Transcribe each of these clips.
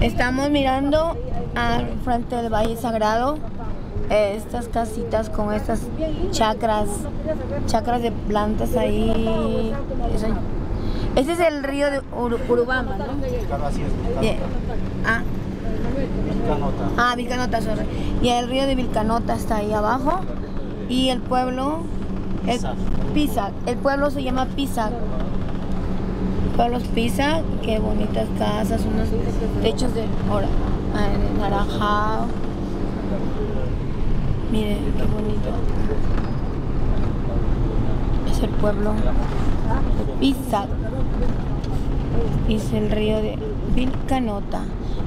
Estamos mirando al frente del Valle Sagrado estas casitas con estas chacras, chacras de plantas ahí. Ese es el río de Uru- Urubamba, ¿no? Ah, Vilcanota. ah, Vilcanota, sorry. Y el río de Vilcanota está ahí abajo. Y el pueblo, el Pisac. Pisac. El pueblo se llama Pisac. Es Pisac. Qué bonitas casas, unos techos de, ora- ah, de naranjado. Miren, qué bonito. Es el pueblo de es el río de Vilcanota.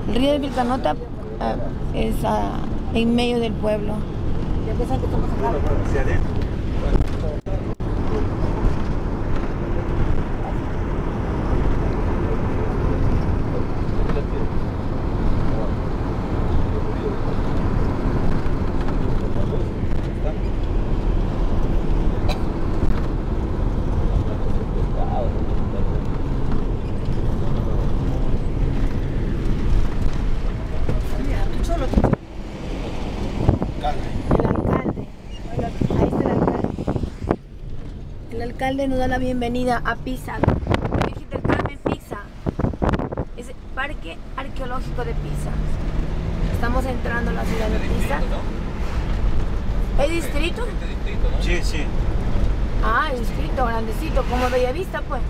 El río de Vilcanota ah, es ah, en medio del pueblo. Hacia adentro. Calma. El alcalde. Ahí está el alcalde. El alcalde nos da la bienvenida a Pisa. Virgen del Carmen Pisa. Es el Parque Arqueológico de Pisa. Estamos entrando a la ciudad de Pisa. ¿Es distrito? Sí, sí. Ah, distrito grandecito, como Bellavista, pues.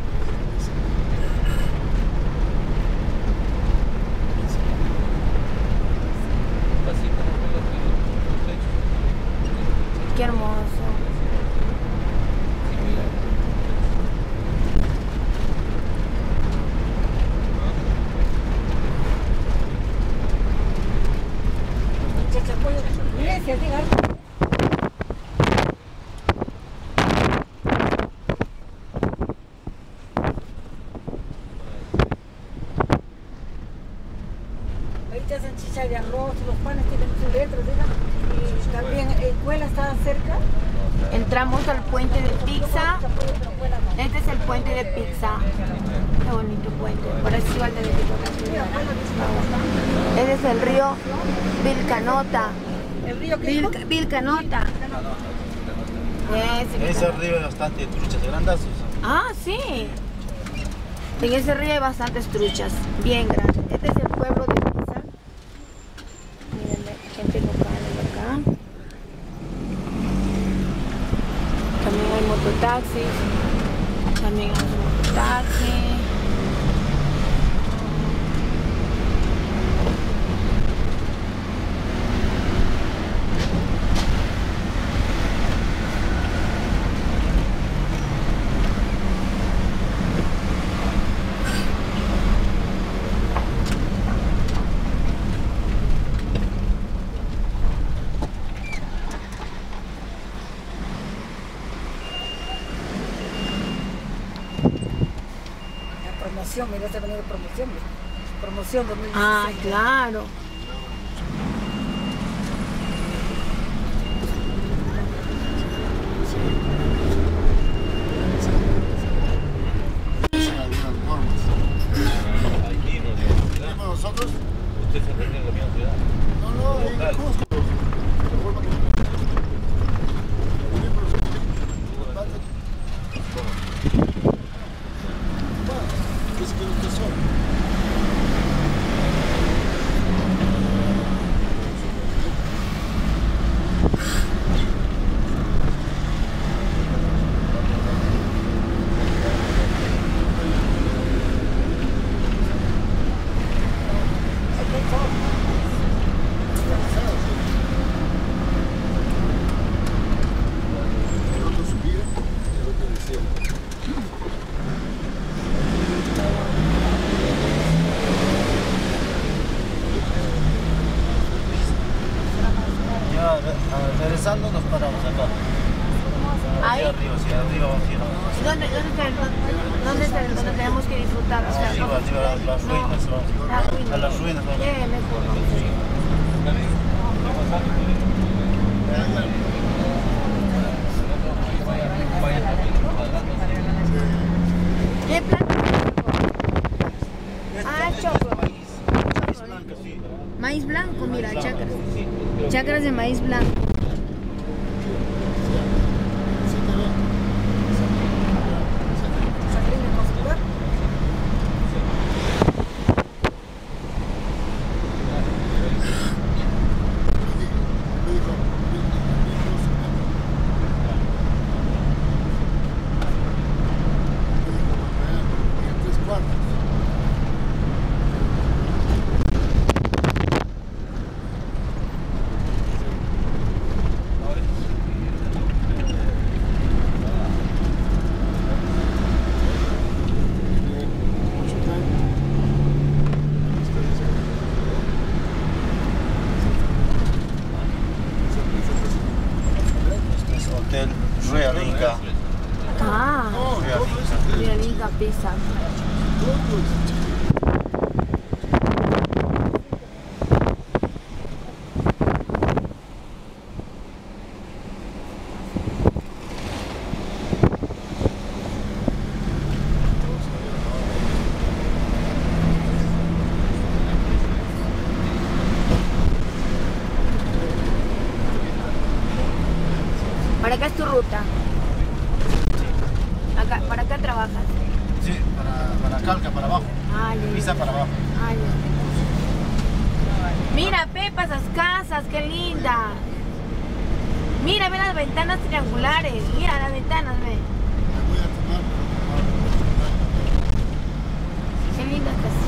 Qué hermoso. Te hacen chicha de arroz, los panes tienen sus letras. Y también escuela está cerca. Entramos al puente de Pizza. Este es el puente de Pizza. Qué bonito puente. Parece igual de Este es el río Vilcanota. El río que? Vilca- Vilcanota. Ese río hay bastante truchas grandazos. Ah, sí. En ese río hay bastantes truchas, bien grandes. Este es el pueblo de Pisa. Miren, la gente local de acá. También hay mototaxis. También hay mototaxis. La promoción, mira, esta venida promoción. mira. Promoción 2016. Ah, claro. nosotros? Usted se reúne en la misma ciudad. No, no, en Local. Cusco. Re- regresando nos paramos acá. Ahí. Hacia arriba, hacia arriba vamos a ir. ¿Y ¿Dónde, dónde, está el- dónde, dónde está el- dónde tenemos que disfrutar? O sea, Arriba, no- arriba, a las no, ruinas vamos. A las vamos. Mejor. ¿Qué plato? Ah, choco. maíz blanco, mira, chacras. Chacras de maíz blanco. Pizza. Para acá es tu ruta. Mira, Pepa, esas casas, qué linda. Mira, ve las ventanas triangulares. Mira las ventanas, ve. Qué lindas.